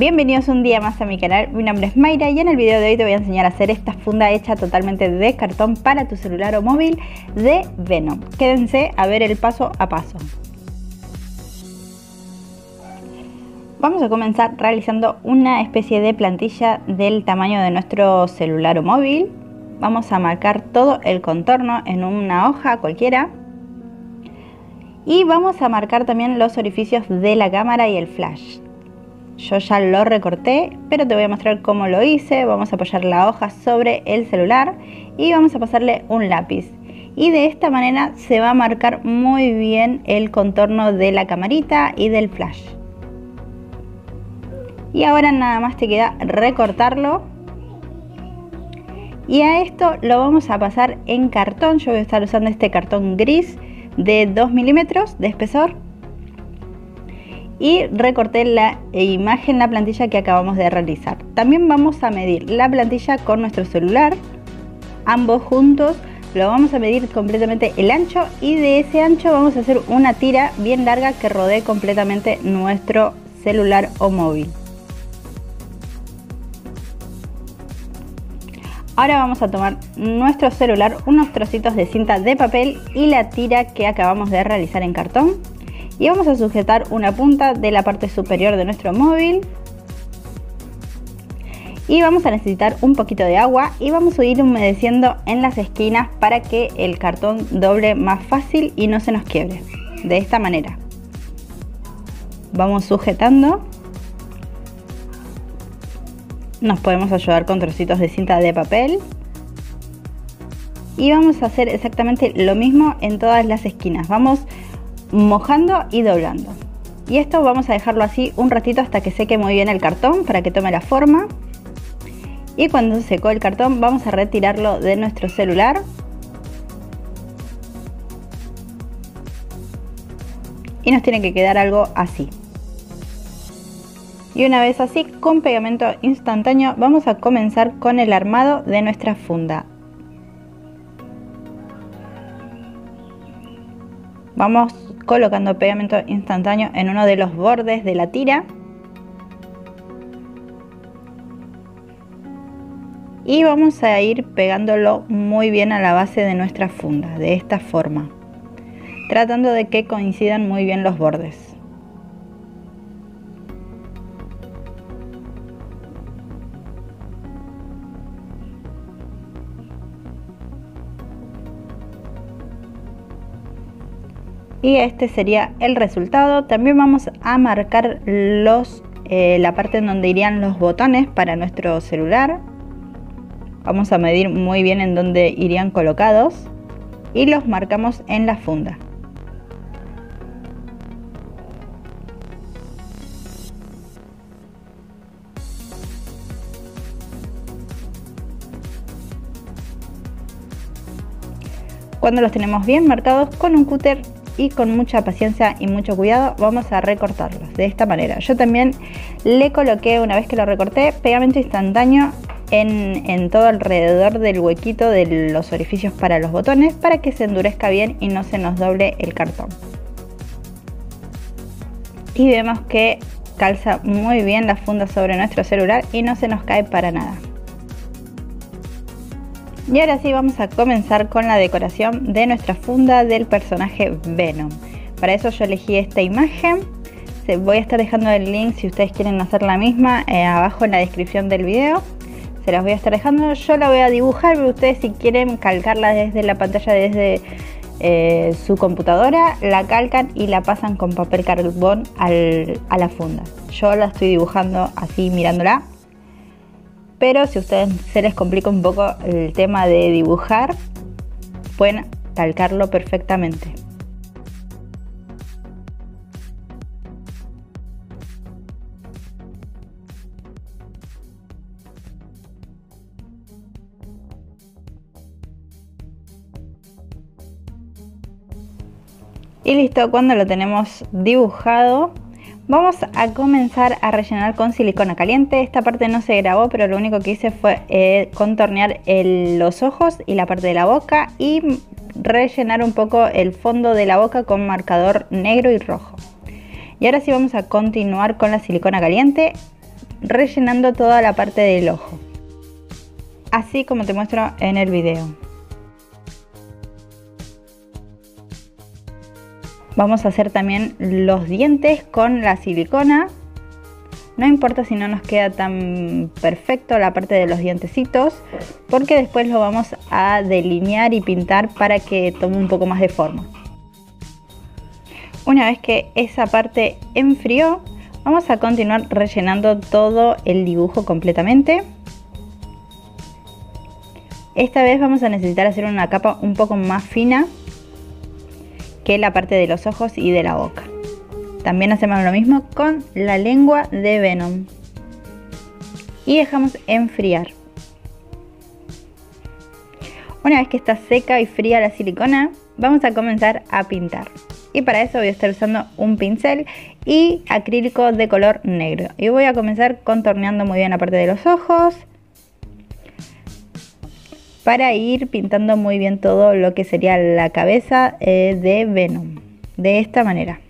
Bienvenidos un día más a mi canal, mi nombre es Mayra y en el video de hoy te voy a enseñar a hacer esta funda hecha totalmente de cartón para tu celular o móvil de Venom. Quédense a ver el paso a paso. Vamos a comenzar realizando una especie de plantilla del tamaño de nuestro celular o móvil. Vamos a marcar todo el contorno en una hoja cualquiera. Y vamos a marcar también los orificios de la cámara y el flash. Yo ya lo recorté, pero te voy a mostrar cómo lo hice. Vamos a apoyar la hoja sobre el celular y vamos a pasarle un lápiz. Y de esta manera se va a marcar muy bien el contorno de la camarita y del flash. Y ahora nada más te queda recortarlo. Y a esto lo vamos a pasar en cartón. Yo voy a estar usando este cartón gris de 2 milímetros de espesor y recorté la imagen, la plantilla que acabamos de realizar. También vamos a medir la plantilla con nuestro celular, ambos juntos. Lo vamos a medir completamente el ancho y de ese ancho vamos a hacer una tira bien larga que rodee completamente nuestro celular o móvil. Ahora vamos a tomar nuestro celular, unos trocitos de cinta de papel y la tira que acabamos de realizar en cartón y vamos a sujetar una punta de la parte superior de nuestro móvil. Y vamos a necesitar un poquito de agua y vamos a ir humedeciendo en las esquinas para que el cartón doble más fácil y no se nos quiebre. De esta manera. Vamos sujetando. Nos podemos ayudar con trocitos de cinta de papel. Y vamos a hacer exactamente lo mismo en todas las esquinas. Vamos mojando y doblando. Y esto vamos a dejarlo así un ratito hasta que seque muy bien el cartón para que tome la forma. Y cuando secó el cartón vamos a retirarlo de nuestro celular. Y nos tiene que quedar algo así. Y una vez así, con pegamento instantáneo, vamos a comenzar con el armado de nuestra funda. Vamos colocando pegamento instantáneo en uno de los bordes de la tira. Y vamos a ir pegándolo muy bien a la base de nuestra funda de esta forma tratando de que coincidan muy bien los bordes y este sería el resultado. También vamos a marcar los eh, la parte en donde irían los botones para nuestro celular. Vamos a medir muy bien en donde irían colocados y los marcamos en la funda. Cuando los tenemos bien marcados con un cúter y con mucha paciencia y mucho cuidado vamos a recortarlos de esta manera. Yo también le coloqué, una vez que lo recorté, pegamento instantáneo en, en, todo alrededor del huequito de los orificios para los botones para que se endurezca bien y no se nos doble el cartón. Y vemos que calza muy bien la funda sobre nuestro celular y no se nos cae para nada. Y ahora sí vamos a comenzar con la decoración de nuestra funda del personaje Venom. Para eso yo elegí esta imagen. Voy a estar dejando el link si ustedes quieren hacer la misma eh, abajo en la descripción del video. Se las voy a estar dejando. Yo la voy a dibujar, pero ustedes si quieren calcarla desde la pantalla, desde eh, su computadora, la calcan y la pasan con papel carbón a la funda. Yo la estoy dibujando así mirándola pero si a ustedes se les complica un poco el tema de dibujar, pueden calcarlo perfectamente. Y listo, cuando lo tenemos dibujado, Vamos a comenzar a rellenar con silicona caliente. Esta parte no se grabó, pero lo único que hice fue eh, contornear los ojos y la parte de la boca y rellenar un poco el fondo de la boca con marcador negro y rojo. Y ahora sí vamos a continuar con la silicona caliente. rellenando toda la parte del ojo. Así como te muestro en el video. Vamos a hacer también los dientes con la silicona. No importa si no nos queda tan perfecto la parte de los dientecitos, porque después lo vamos a delinear y pintar para que tome un poco más de forma. Una vez que esa parte enfrió, vamos a continuar rellenando todo el dibujo completamente. Esta vez vamos a necesitar hacer una capa un poco más fina que la parte de los ojos y de la boca. También hacemos lo mismo con la lengua de Venom. Y dejamos enfriar. Una vez que está seca y fría la silicona, vamos a comenzar a pintar. Y para eso voy a estar usando un pincel y acrílico de color negro. Y voy a comenzar contorneando muy bien la parte de los ojos, para ir pintando muy bien todo lo que sería la cabeza eh, de Venom de esta manera.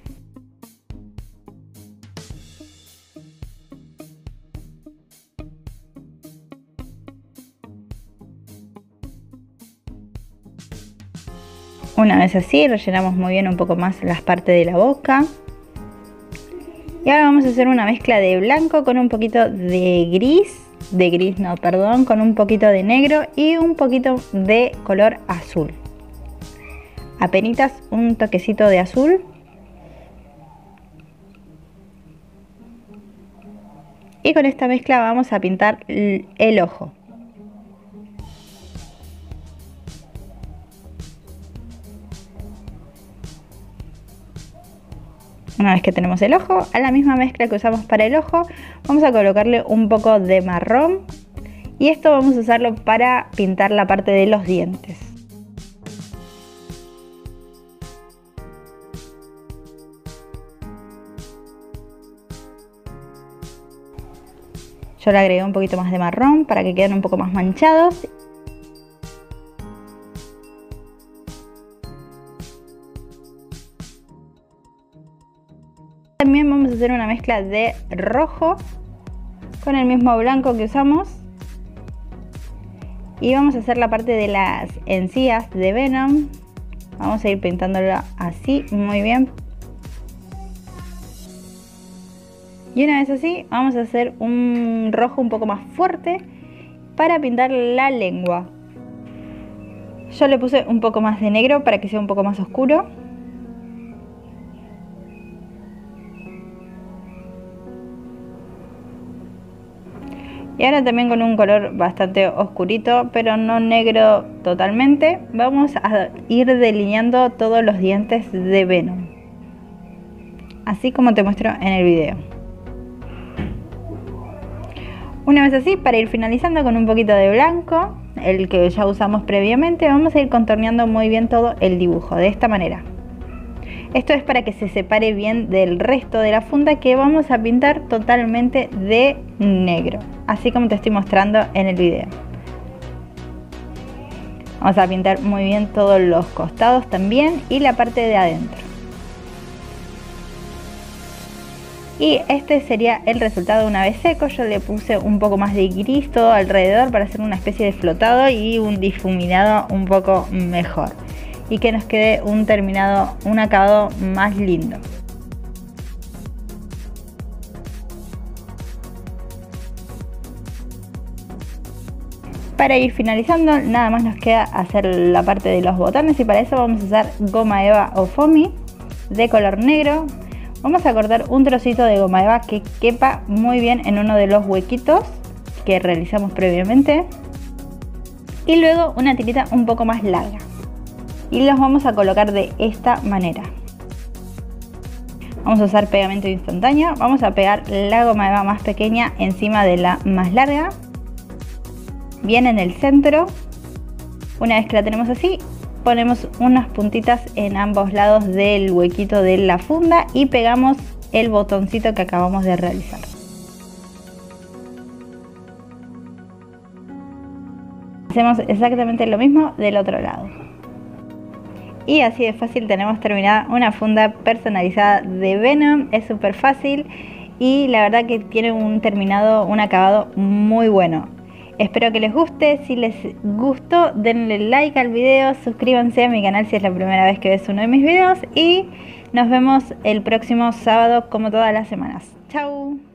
Una vez así rellenamos muy bien un poco más las partes de la boca. Y ahora vamos a hacer una mezcla de blanco con un poquito de gris de gris, no, perdón, con un poquito de negro y un poquito de color azul. Apenitas un toquecito de azul. Y con esta mezcla vamos a pintar el ojo. Una vez que tenemos el ojo, a la misma mezcla que usamos para el ojo, vamos a colocarle un poco de marrón y esto vamos a usarlo para pintar la parte de los dientes. Yo le agregué un poquito más de marrón para que queden un poco más manchados También vamos a hacer una mezcla de rojo con el mismo blanco que usamos. Y vamos a hacer la parte de las encías de Venom. Vamos a ir pintándolo así, muy bien. Y una vez así, vamos a hacer un rojo un poco más fuerte para pintar la lengua. Yo le puse un poco más de negro para que sea un poco más oscuro. Y ahora también con un color bastante oscurito, pero no negro totalmente, vamos a ir delineando todos los dientes de Venom. Así como te muestro en el video. Una vez así, para ir finalizando con un poquito de blanco, el que ya usamos previamente, vamos a ir contorneando muy bien todo el dibujo, de esta manera. Esto es para que se separe bien del resto de la funda que vamos a pintar totalmente de negro, así como te estoy mostrando en el video. Vamos a pintar muy bien todos los costados también y la parte de adentro. Y este sería el resultado una vez seco. Yo le puse un poco más de gris todo alrededor para hacer una especie de flotado y un difuminado un poco mejor y que nos quede un terminado, un acabado más lindo. Para ir finalizando, nada más nos queda hacer la parte de los botones y para eso vamos a usar goma eva o foamy de color negro. Vamos a cortar un trocito de goma eva que quepa muy bien en uno de los huequitos que realizamos previamente. Y luego una tirita un poco más larga y los vamos a colocar de esta manera. Vamos a usar pegamento instantáneo, vamos a pegar la goma eva más pequeña encima de la más larga, bien en el centro. Una vez que la tenemos así, ponemos unas puntitas en ambos lados del huequito de la funda y pegamos el botoncito que acabamos de realizar. Hacemos exactamente lo mismo del otro lado. Y así de fácil tenemos terminada una funda personalizada de Venom. Es súper fácil y la verdad que tiene un terminado, un acabado muy bueno. Espero que les guste, si les gustó denle like al video, suscríbanse a mi canal si es la primera vez que ves uno de mis videos y nos vemos el próximo sábado como todas las semanas. Chao.